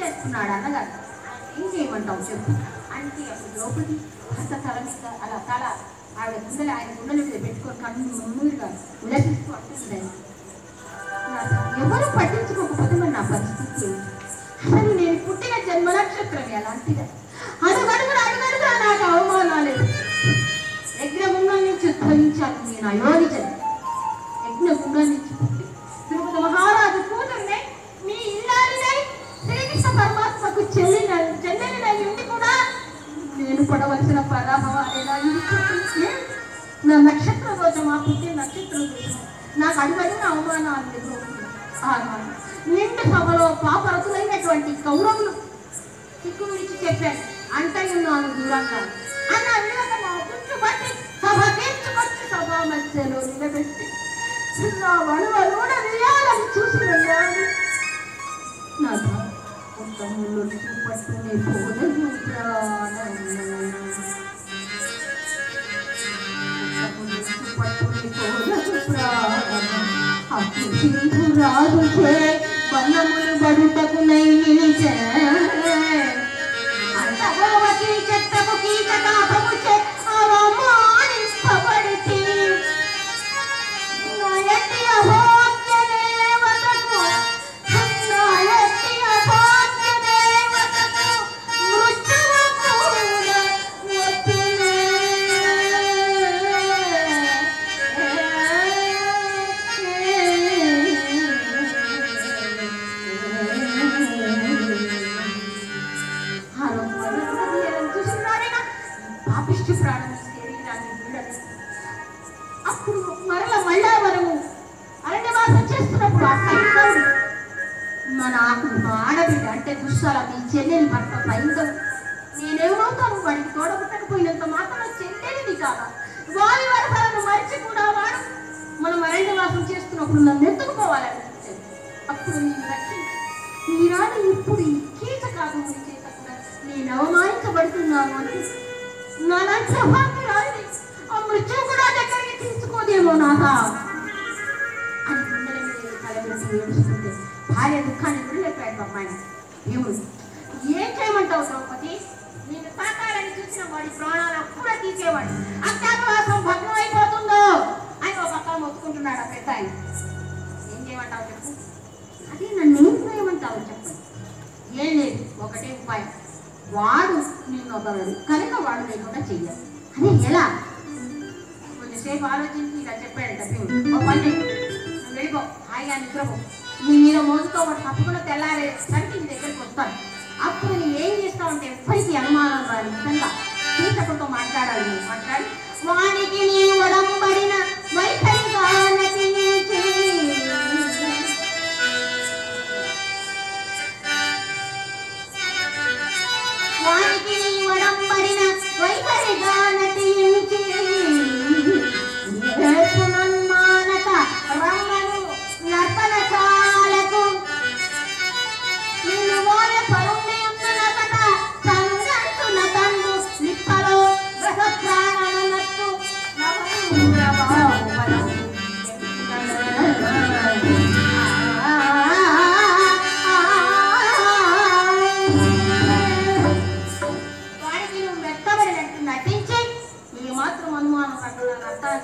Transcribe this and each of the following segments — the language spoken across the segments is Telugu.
చేసుకున్నాడు అన్నగారు. ఏం చేయమంటావు చెప్పు. అంటే అప్పుడు ద్రౌపది భర్త తల మీద అలా తల ఆవిడ గుండెలు ఆయన గుండెలు మీద పెట్టుకొని కన్ను ముమ్మురుగా విలసిస్తూ అంటుంది ఎవరు పట్టించుకోకపోతే మరి నా పరిస్థితి అసలు నేను పుట్టిన జన్మ నక్షత్రం ఎలాంటిదా అడుగడుగు అడుగడుగా నాకు అవమానాలే. యజ్ఞగుండం నుంచి ఉద్భవించాను నేను అయోనిజను పరమాత్మకు చెల్లిన చెల్లిన ఇంటి కూడా నేను పడవలసిన పరాభవాలే నా నా నక్షత్ర రోజు మా పుట్టిన నక్షత్ర రోజు. నాకు అడుగడిన అవమానాలు ఎదురవుతున్నాయి. నిండు సభలో పాపరతులైనటువంటి కౌరవులు చిక్కు విడిచి చెప్పాను అంటయున్నాను దూరంగా. అన్న విడత నా సభ తీర్చుకొచ్చి సభా మధ్యలో నిలబెట్టి నా వడువలోన వేయాలని చూసి వెళ్ళాను నా ఉత్తములు పట్టునే పోదను ప్రాణం రాజుచే బన్నములు బడుటకు నిలిచే చేస్తున్నప్పుడు ఆ మన ఆడబిడ్డ అంటే దుశ్శల మీ చెల్లెలి భర్త సైంధవుడు నేనేమవుతాను వాడికి తోడబుట్టకపోయినంత మాత్రం చెల్లెలిది కాదా వారి వరసలను మరిచి కూడా వాడు మనం అరణ్య వాసం చేస్తున్నప్పుడు నన్ను ఎత్తుకుపోవాలనిపించింది అప్పుడు నేను రక్షించి ఈనాడు ఇప్పుడు ఈ కీటకాదుని చేత కూడా నేను అవమానించబడుతున్నాను అని అంటే నాలాంటి రాని ఆ మృత్యువు కూడా దగ్గరికి తీసుకోదేమో నాథా. తలబెట్టి ఏడుస్తుంటే భార్య దుఃఖాన్ని వదిలేపాడు అమ్మాయిని దేవుడు ఏం చేయమంటావు ద్రౌపది? నేను తాకాలని చూసిన వాడి ప్రాణాలు కూడా తీసేవాడు. అత్యాపవాసం భగ్నం అయిపోతుందో? అని ఒక పక్క మొత్తుకుంటున్నాడు ఆ పెద్ద ఆయన. ఏం చేయమంటావు చెప్పు. అదే నన్ను ఏం చేయమంటావు చెప్పండి ఏం లేదు ఒకటే ఉపాయం. వాడు నిన్ను వదలడు కనుక వాడు లేకుండా చెయ్యాలి అదే ఎలా? కొంచెంసేపు ఆలోచించి ఇలా చెప్పాడంట దేవుడు ఓ పని నువ్వు వెళ్ళిపో. హాయిగా అనుగ్రహం నీ మీద మోజుతో వాడు తప్పకుండా తెల్లారే సరికి నీ దగ్గరికి వస్తాను. అప్పుడు నువ్వు ఏం చేస్తావు అంటే ఎవ్వరికి అనుమానం రాదు నిజంగా కీచకుడితో మాట్లాడాలి.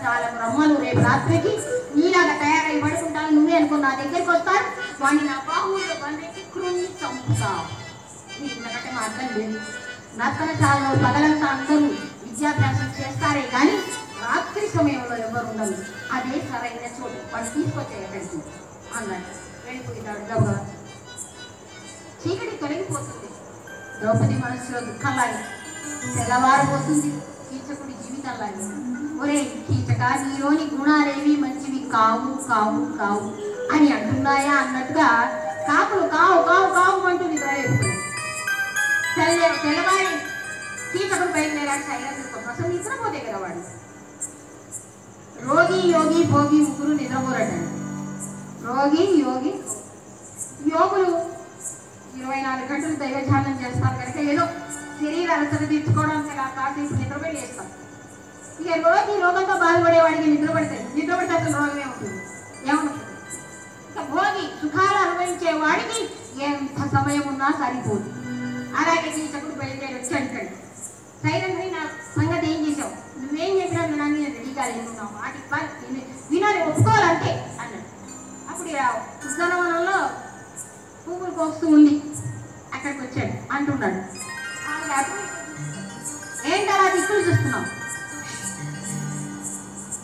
చాలా రమ్మను రేపు రాత్రికి నీలాగా తయారై పడుకుంటాను. నువ్వే అనుకో నా దగ్గరికి వస్తాను వాడిని నా బాహువుల్లో బంధెట్టి కృంగి చంపుతావు. ఇంతకంటే మా అర్థం లేదు. నర్తన చాలా పగలంతా అందరూ విద్యాభ్యాసం చేస్తారే కానీ రాత్రి సమయంలో ఎవరు ఉండరు. అదే సరైన చోటు. వాడు తీసుకొచ్చే అన్నాడు. వెళ్ళిపోయినాడు గబగబా చీకటి తొలగిపోతుంది. ద్రౌపది మనసులో దుఃఖంలాగే. తెల్లవారిపోతుంది. కీచకుడి జీవితంలాగే ఒరే కీచక నీలోని గుణాలేవి మంచివి కావు కావు కావు అని అంటున్నాయా అన్నట్టుగా కాకులు కావు కావు కావు అంటుంది తెల్ల తెల్లవారి. కీచకుడు బయలుదేరాడు సైలెంట్ అసలు నిద్రపోతే కదా వాడు. రోగి యోగి భోగి ముగ్గురు నిద్రపోరటండి రోగి యోగి యోగులు ఇరవై నాలుగు గంటలు దైవధ్యానం చేస్తారు కనుక ఏదో శరీర అలసట తీర్చుకోవడానికి అలా కాసేపు నిద్రపోయి లేస్తాం ఇక రోగి రోగంతో రోగంతో బాధపడేవాడికి నిద్రపడితే నిద్రపడితే అసలు రోగం ఏముంటుంది ఏముంటుంది ఇక భోగి సుఖాలు అనుభవించే వాడికి ఎంత సమయం ఉన్నా సరిపోదు. అలాగే కీచకుడు బయలుదేరి వచ్చి అంటాడు సైలెంట్ నా సంగతి ఏం చేసావు నువ్వేం చెప్పినా వినడానికి నా వినాలి ఒప్పుకోవాలంటే అన్నాడు. అప్పుడు ఉద్యానవనంలో పువ్వులు కోస్తూ ఉంది. అక్కడికి వచ్చాడు. అంటున్నాడు. ఆవిడ ఏంటి అలా దిక్కులు చూస్తున్నావు?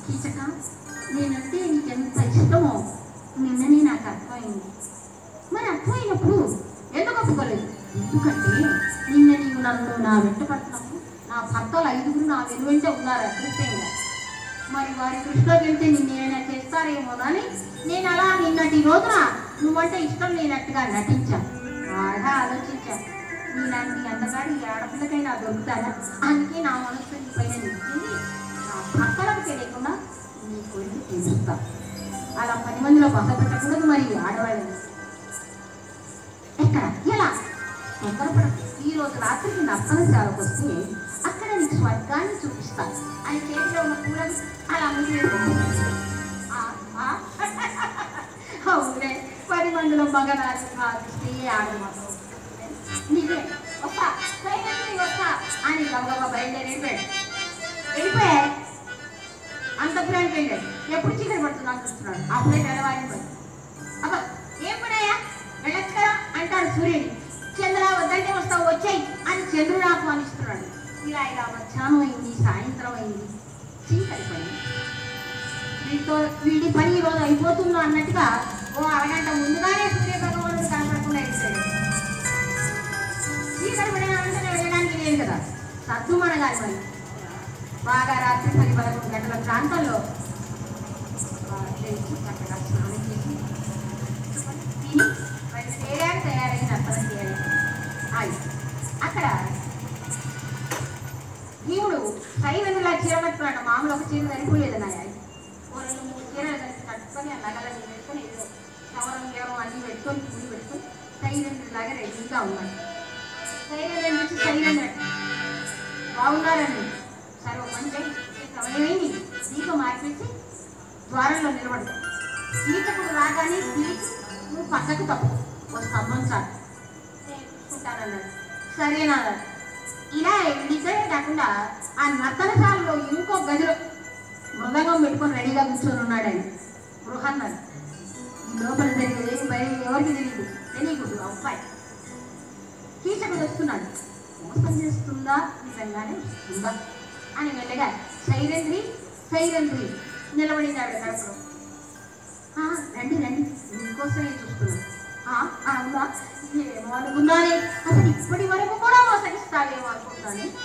కీచక నేనంటే నీకెంత ఇష్టమో నిన్ననే నాకు అర్థమైంది. మరి అర్థమైనప్పుడు ఎందుకు ఒప్పుకోలేదు? ఎందుకంటే నిన్న నీవు నన్ను నా వెంట పడుతున్నావు. నా భర్తలు ఐదుగురు నా వెనువెంటే ఉన్నారు అదృష్టం మరి వారి దృష్టిలోకి వెళ్తే నిన్ను ఏమైనా కానీ నేను అలా నిన్నటి రోజున నువ్వంటే ఇష్టం లేనట్టుగా నటించా. బాగా ఆలోచించాను నీలాంటి అందగాడి ఈ ఆడపిల్లకైనా దొరుకుతాడా అందుకే నా మనసు నీ పైన నిలిచింది. నా భర్తలకు తెలియకుండా నీ కోరిక తెలుస్తా. అలా పది మందిలో బాధపడకూడదు మరి ఆడవాళ్ళని. ఎక్కడ? ఎలా? తొందరపడ ఈ రోజు రాత్రికి నర్తనశాలకు వస్తే స్వర్గాన్ని చూపిస్తాను. అని చేతిలో ఉన్న పూలను అలా అవునే పది మందిలో మగరాజు భావిస్తే ఆడు మాత్రం నిజే వస్తా అని గబగబా బయలుదేరి వెళ్ళిపోయాడు. వెళ్ళిపోయాడు అంతపురానికి వెళ్ళాడు. ఎప్పుడు చీకటి పడుతుందా చూస్తున్నాడు అప్పుడే తెల్లవారిని అబ్బా ఏం పడాయా వెళ్ళొచ్చు కదా అంటాడు సూర్యుడు. చంద్ర వద్దంటే వస్తావు వచ్చాయి అని చంద్రుడు ఆహ్వానిస్తున్నాడు ఇలా ఇలా మధ్యాహ్నం అయింది సాయంత్రం అయింది చీకటి పడి వీటితో వీటి పని ఈరోజు అయిపోతుందో అన్నట్టుగా ఓ అరగంట ముందుగానే సూర్య భగవానుడు కనపడకుండా వెళ్ళిపోయాడు చీకటి పడిన వెంటనే వెళ్ళడానికి లేదు కదా సద్దుమణగాలి మరి బాగా రాత్రి పది పదకొండు గంటల ప్రాంతంలో చీర కట్టుకున్నాడు మామూలు ఒక చీర సరిపోలేదు నాయ? ఓ రెండు మూడు చీరలు కట్టుకొని అలాగలా పెట్టుకొని ఏదో చవరం గేరం అన్నీ పెట్టుకొని పూలు పెట్టుకొని సైలెంట్ లాగా రెడీగా ఉన్నాడు. సైలెంట్ నుంచి సైలెంట్. బాగున్నారండి సరే ఒక పని చేయి. సమయమైంది దీపం మార్పించి ద్వారంలో నిలబడతాం కీచకుడు రాగానే పిలిచి నువ్వు పక్కకు తప్పు. ఒక స్తంభం చాలు. నేను చూసుకుంటానన్నాడు. సరేనన్నాడు. ఇలా నిజమే కాకుండా ఆ నర్తనశాలలో ఇంకో గదిలో మృదంగం పెట్టుకొని రెడీగా కూర్చొని ఉన్నాడు ఆయన బృహన్నది ఈ లోపల జరిగేది బయట ఎవరికి తెలియదు తెలియకూడదు అబ్బాయి. కీచకు వస్తున్నాడు. మోసం చేస్తుందా? నిజంగానే ఉందా అని వెళ్ళగా సైరంధ్రి సైరంధ్రి నిలబడింది ఆవిడ "ఆ, రండి రండి. మీకోసమే చూస్తున్నాను. "ఆ, అవునా ఏమో అనుకున్నానే అసలు ఇప్పటి వరకు Sorry.